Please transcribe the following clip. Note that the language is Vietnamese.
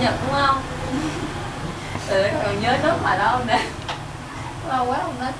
Nhật đúng không? ừ, còn nhớ nước mà đâu nè Lâu quá không nít